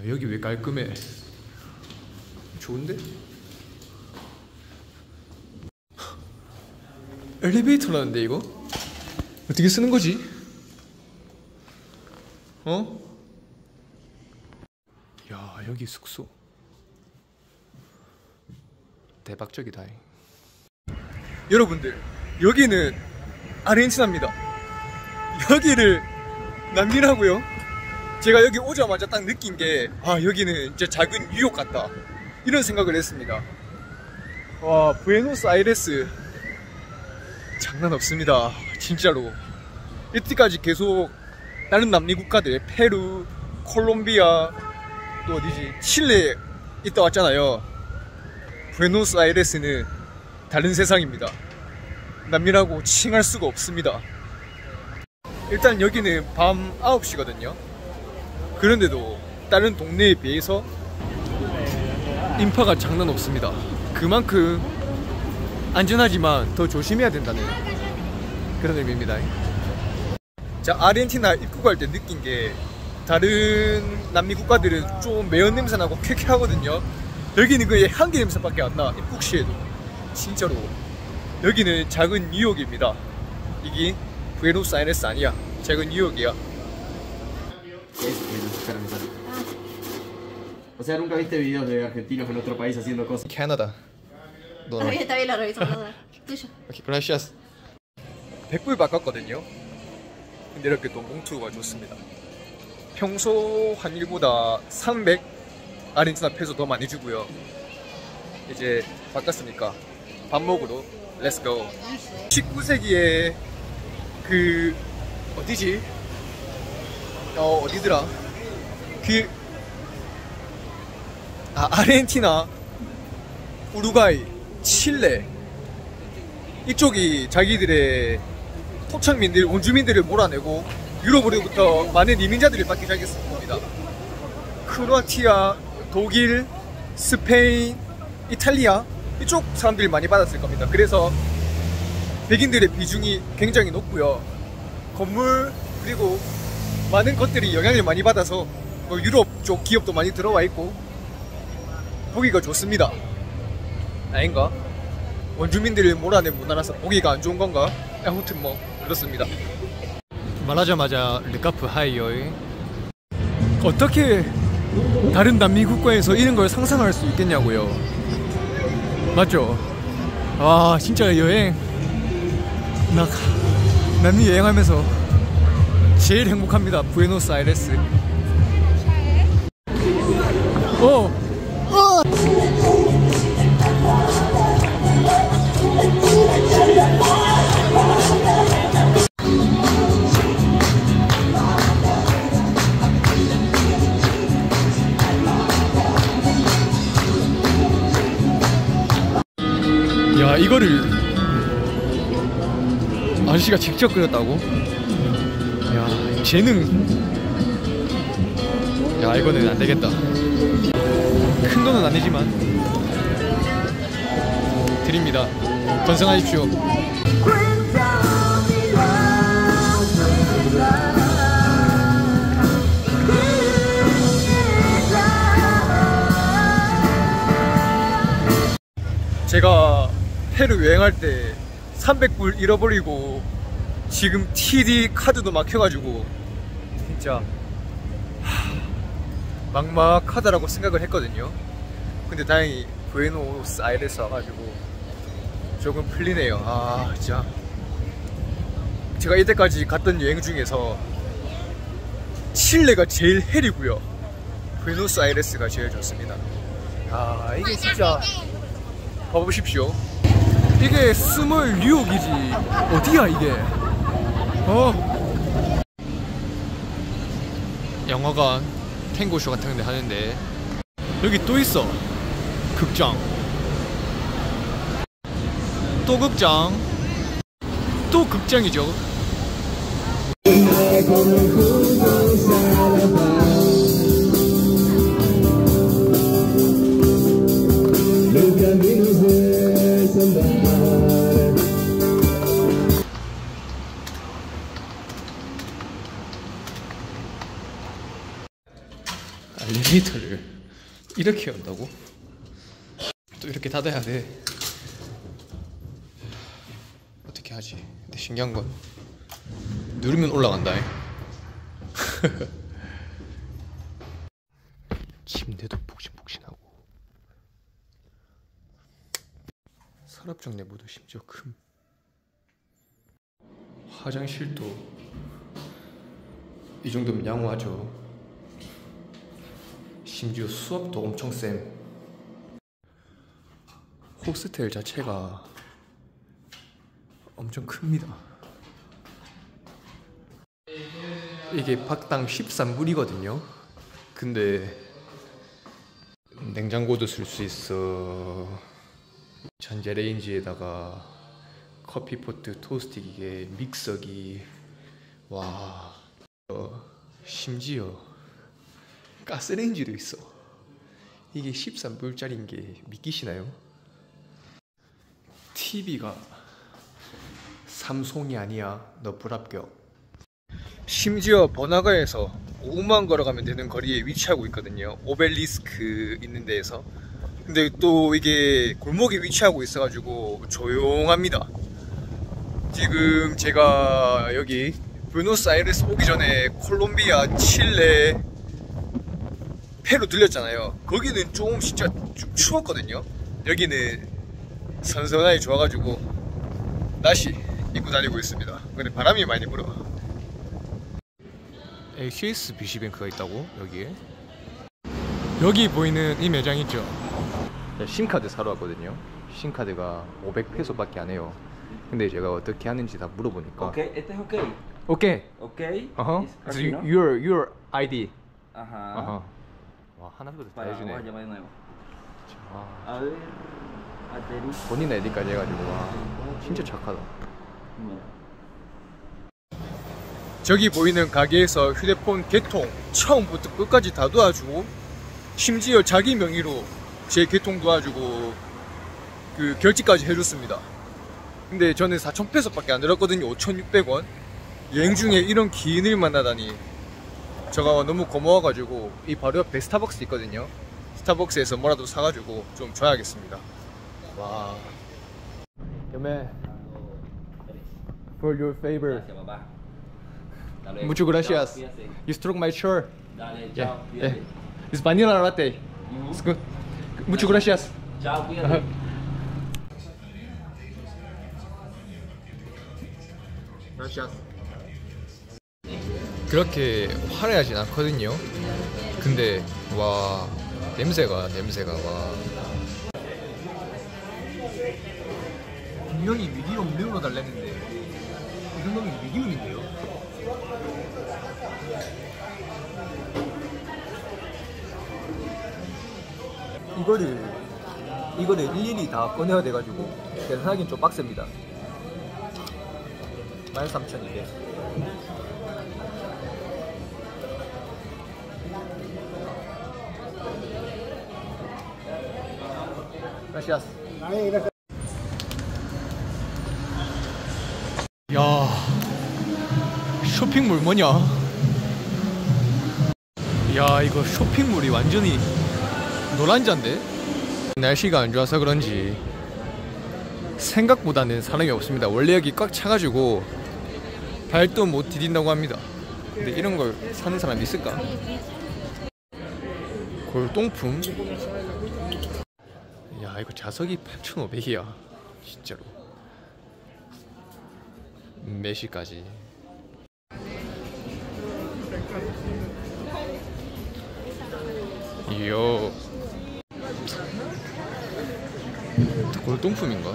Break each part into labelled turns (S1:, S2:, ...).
S1: 야, 여기 왜 깔끔해? 좋은데? 엘리베이터라는데 이거? 어떻게 쓰는 거지? 어? 야 여기 숙소 대박적이다 여러분들 여기는 아르헨티나입니다 여기를 남기라고요? 제가 여기 오자마자 딱 느낀 게 아 여기는 진짜 작은 뉴욕 같다. 이런 생각을 했습니다. 와 부에노스아이레스. 장난 없습니다. 진짜로. 이때까지 계속 다른 남미 국가들 페루 콜롬비아 또 어디지? 칠레 있다 왔잖아요. 부에노스아이레스는 다른 세상입니다. 남미라고 칭할 수가 없습니다. 일단 여기는 밤 9시거든요 그런데도 다른 동네에 비해서 인파가 장난 없습니다. 그만큼 안전하지만 더 조심해야 된다는 그런 의미입니다. 자 아르헨티나 입국할 때 느낀 게 다른 남미 국가들은 좀 매운 냄새 나고 쾌쾌하거든요. 여기는 그의 향기 냄새밖에 안 나 입국 시에도. 진짜로. 여기는 작은 뉴욕입니다. 이게 부에노스아이레스 아니야. 작은 뉴욕이야
S2: O sea, nunca viste videos de argentinos en otro país haciendo cosas.
S1: 캐나다 너
S3: Está bien, está bien, la reviso. no, no, Tuyo.
S1: 오케이 그라시아스 100불 바꿨거든요 근데 이렇게 또 몽투가 좋습니다 평소 환율보다 300 아르헨티나 페소 더 많이 주고요 이제 바꿨으니까 밥 먹으러 let's go 19세기에 그 어디지? 어 어디더라? 그 아, 아르헨티나 우루과이 칠레 이쪽이 자기들의 토착민들, 원주민들을 몰아내고 유럽으로부터 많은 이민자들을 받기 시작했을 겁니다. 크로아티아, 독일, 스페인, 이탈리아 이쪽 사람들이 많이 받았을 겁니다. 그래서 백인들의 비중이 굉장히 높고요. 건물 그리고 많은 것들이 영향을 많이 받아서 뭐 유럽 쪽 기업도 많이 들어와 있고 보기가 좋습니다. 아닌가? 원주민들을 몰아낸 문화라서 보기가 안 좋은 건가? 아무튼 뭐 그렇습니다. 말하자마자 르카프 하이어이 어떻게 다른 남미 국가에서 이런 걸 상상할 수 있겠냐고요. 맞죠? 와 진짜 여행 나 남미 여행하면서 제일 행복합니다. 부에노스아이레스. 어. 이거를 아저씨가 직접 그렸다고? 야 재능. 야 이거는 안 되겠다. 큰 돈은 아니지만 드립니다. 건승하십시오. 제가 페루 여행할 때 300불 잃어버리고 지금 TD 카드도 막혀가지고 진짜 하, 막막하다라고 생각을 했거든요. 근데 다행히 부에노스 아이레스 와가지고 조금 풀리네요. 아 진짜. 제가 이때까지 갔던 여행 중에서 칠레가 제일 hell이고요. 부에노스 아이레스가 제일 좋습니다. 아 이게 진짜 봐보십시오. 이게 small 뉴욕이지. 어디야 이게? 어? 영화관, 탱고쇼 같은 데 하는데 여기 또 있어. 극장. 또 극장. 또 극장이죠. 아, 엘리베이터를 이렇게 한다고? 또 이렇게 닫아야 돼 어떻게 하지? 근데 신기한 건 누르면 올라간다 침대도 복싱 서랍장 내부도 심지어 큼 화장실도 이 정도면 양호하죠. 심지어 수압도 엄청 쌤. 호스텔 자체가 엄청 큽니다. 이게 박당 13불이거든요. 근데 냉장고도 쓸 수 있어 전자레인지에다가 커피포트 토스트 기계 믹서기. 와 어, 심지어 가스레인지도 있어. 이게 13불짜리인 게 믿기시나요? TV가 삼송이 아니야. 너 불합격. 심지어 번화가에서 5만 걸어가면 되는 거리에 위치하고 있거든요. 오벨리스크 있는 데에서 근데 또 이게 골목에 위치하고 있어가지고 조용합니다. 지금 제가 여기 부노스아이레스 오기 전에 콜롬비아, 칠레, 페루 들렸잖아요. 거기는 좀 진짜 좀 추웠거든요. 여기는 선선하게 좋아가지고 나시 입고 다니고 있습니다. 근데 바람이 많이 불어. HSBC 비시뱅크가 있다고? 여기에? 여기 보이는 이 매장 있죠 심카드 사러 왔거든요 심카드가 500페소밖에 안 해요 근데 제가 어떻게 하는지 다 물어보니까
S4: Ok, este es.
S1: 오케이
S4: Ok.
S1: 어허 so
S4: ¿no?
S1: your your ID
S4: Ajá.
S1: 어허 와 하나부터 다
S4: Para, vamos a
S1: 해주네
S4: llamar de nuevo.
S1: 아,
S4: A ver. Batería.
S1: 본인 아이디까지 해가지고 와 진짜 착하다
S4: Mira.
S1: 저기 보이는 가게에서 휴대폰 개통 처음부터 끝까지 다 도와주고 심지어 자기 명의로 제 개통 도와주고 그 결제까지 해줬습니다. 근데 저는 4,000페소밖에 안 들었거든요. 5,600원. 여행 중에 이런 기인을 만나다니 제가 너무 고마워가지고 이 바로 옆에 스타벅스 있거든요. 스타벅스에서 뭐라도 사가지고 좀 줘야겠습니다. 와. 여매. For your favor. Muchas gracias. You struck my shirt.
S4: Dale,
S1: Yeah,
S4: chao,
S1: yeah. It's vanilla latte. It's good. Muchas gracias.
S4: Chao, cuídate.
S1: 그렇게 화려하진 않거든요. 근데 와 냄새가 냄새가 와. 분명히 미디움 르로 달랬는데 이 정도면 미디움인데요. 이거를 이거를 일일이 다 꺼내야 돼가지고 계산하기는 좀 빡셉니다. 13,200. Gracias. 야, 쇼핑몰 뭐냐? 야, 이거 쇼핑몰이 완전히 노란자인데? 날씨가 안 좋아서 그런지 생각보다는 사람이 없습니다. 원래 여기 꽉 차가지고 발도 못 디딘다고 합니다. 근데 이런 걸 사는 사람 있을까? 골동품? 야 이거 자석이 8,500이야 진짜로 몇 시까지 이요 골동품인가?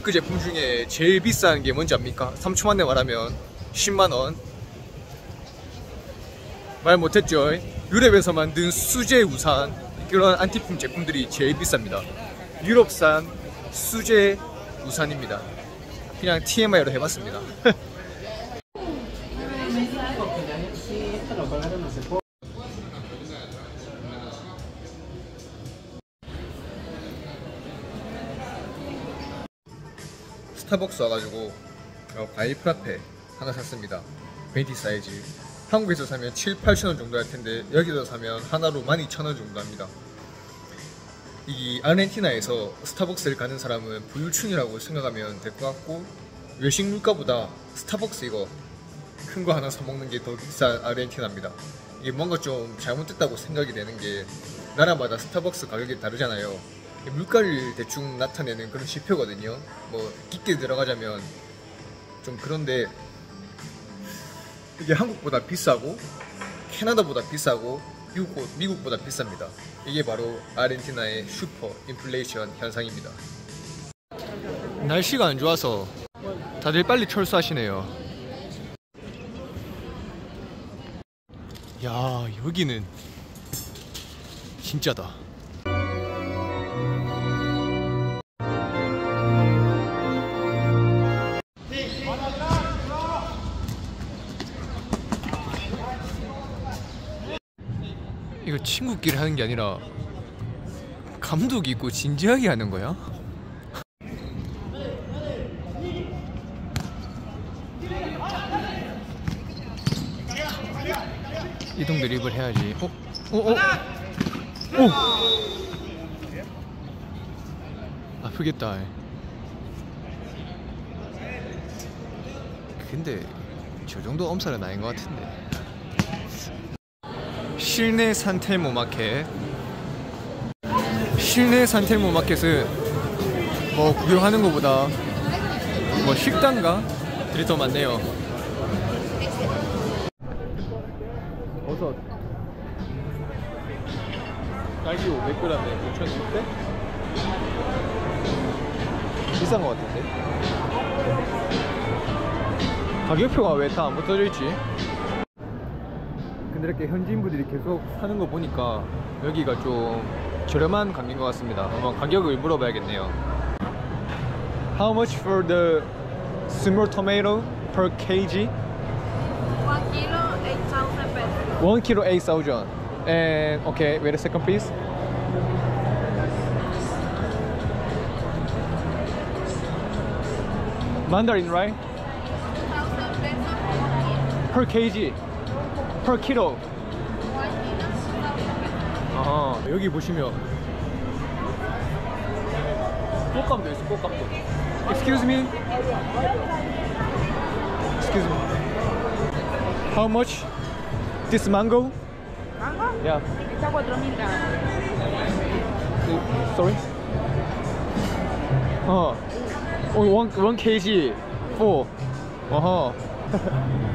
S1: 앤티크 제품 중에 제일 비싼 게 뭔지 압니까? 3초만에 말하면 10만원 말 못했죠. 유럽에서 만든 수제 우산 이런 안티품 제품들이 제일 비쌉니다. 유럽산 수제 우산입니다. 그냥 TMI로 해봤습니다. 스타벅스 와가지고 어, 과일 프라페 하나 샀습니다. venti 사이즈. 한국에서 사면 7, 8천 원 정도 할 텐데 여기서 사면 하나로 12,000원 정도 합니다. 이 아르헨티나에서 스타벅스를 가는 사람은 부유층이라고 생각하면 될 것 같고 외식 물가보다 스타벅스 이거 큰 거 하나 사 먹는 게 더 비싼 아르헨티나입니다. 이게 뭔가 좀 잘못됐다고 생각이 되는 게 나라마다 스타벅스 가격이 다르잖아요. 이 물가를 대충 나타내는 그런 지표거든요. 뭐 깊게 들어가자면 좀 그런데 이게 한국보다 비싸고 캐나다보다 비싸고 미국, 미국보다 비쌉니다. 이게 바로 아르헨티나의 슈퍼 인플레이션 현상입니다. 날씨가 안 좋아서 다들 빨리 철수하시네요. 야 여기는 진짜다. 이거 친구끼리 하는 게 아니라 감독이 있고 진지하게 하는 거야? 이동 드립을 해야지. 어? 어? 어? 오! 아프겠다. 근데 저 정도 엄살은 아닌 것 같은데. 실내 산텔 모 마켓. 실내 산텔 모 마켓은 뭐 구경하는 것보다 뭐 식당가 들이 더 많네요. 버섯. 딸기 500g에 9,600? 비싼 것 같은데? 가격표가 왜 다 안 붙어져 있지? 근데 이렇게 현지인분들이 계속 사는 거 보니까 여기가 좀 저렴한 가게인 것 같습니다. 한번 가격을 물어봐야겠네요. How much for the small tomato per kg?
S3: One kilo, eight thousand pesos.
S1: 1 kilo 8,000. And okay, wait a second please. Mandarin, right? Per kg. Per kilo. 아, 여기 보시면 꽃감도 있어, 꽃감도. Excuse me. Excuse me. How much? This mango?
S5: ¿Mango?
S1: Yeah.
S5: Está 4.000 cada.
S1: Sorry. 어. Oh, one one kg four. 어허.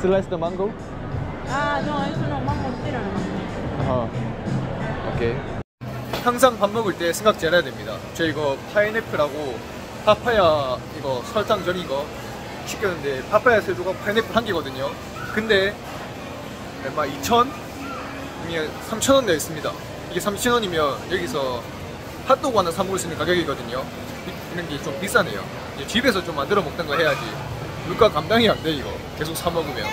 S1: Slice the mango.
S5: Ah, no, eso no, mango entero nomás.
S1: 어허. 오케이. 항상 밥 먹을 때 생각 잘해야 됩니다. 저 이거 파인애플하고 파파야 이거 설탕 절 이거 시켰는데 파파야 세 조각 파인애플 한 개거든요. 근데 얼마 2천? 이게 3천 원 내있습니다. 이게 3천 원이면 여기서 핫도그 하나 사 먹을 수 있는 가격이거든요. 이- 이런 게 좀 비싸네요. 집에서 좀 만들어 먹던 거 해야지. 물가 감당이 안 돼 이거. 계속 사 먹으면.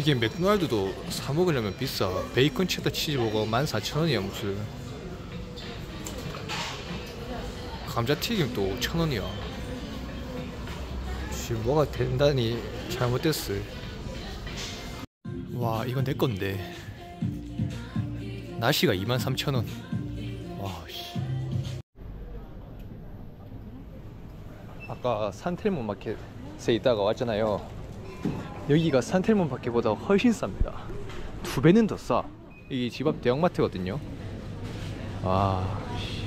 S1: 이게 맥도날드도 사 먹으려면 비싸. 베이컨 체다 치즈버거 14,000원이야 무슨. 감자튀김 또 5,000원이야. 지금 뭐가 된다니 잘못됐어. 와 이건 내 건데. 날씨가 23,000원. 와 씨. 아까 산텔몬 마켓에 있다가 왔잖아요. 여기가 산텔몬 마켓보다 훨씬 쌉니다. 두 배는 더 싸. 이게 집 앞 대형마트거든요. 아, 씨.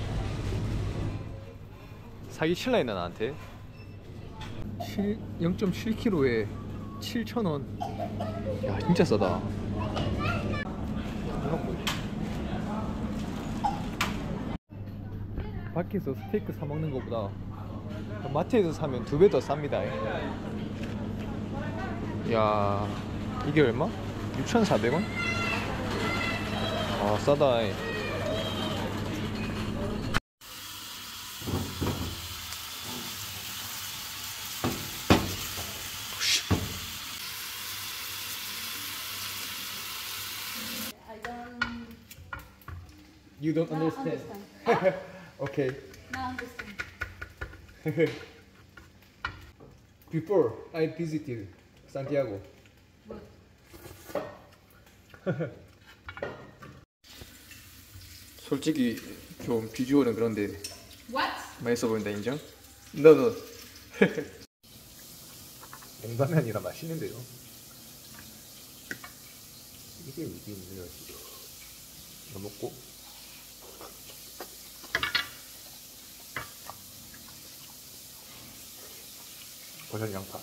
S1: 사기 칠라 했나 나한테? 0.7kg에 7,000원. 야, 진짜 싸다. 밖에서 스테이크 사 먹는 것보다 마트에서 사면 두 배 더 쌉니다. 야, 이게 얼마? 6,400원? 아 싸다 You don't
S5: now
S1: understand
S5: understand.
S1: Okay
S5: Now understand.
S1: Before I visited Santiago 솔직히 좀 비주얼은 그런데
S5: What?
S1: 맛있어 보인다 인정? 너너. 농담이 아니라 맛있는데요? 이게 이게 있는 이거 먹고. 버섯 양파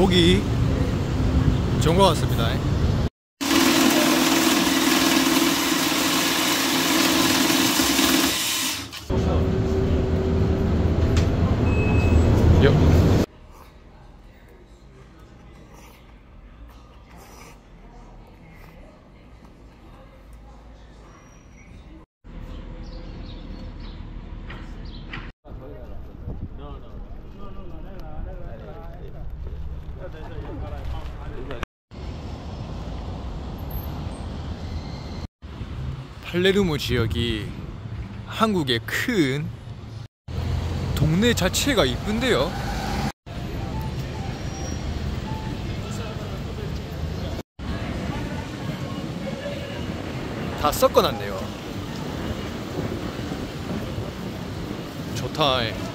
S1: 보기 좋은 것 같습니다. 팔레르모 지역이 한국의 큰 동네 자체가 이쁜데요. 다 섞어놨네요. 좋다.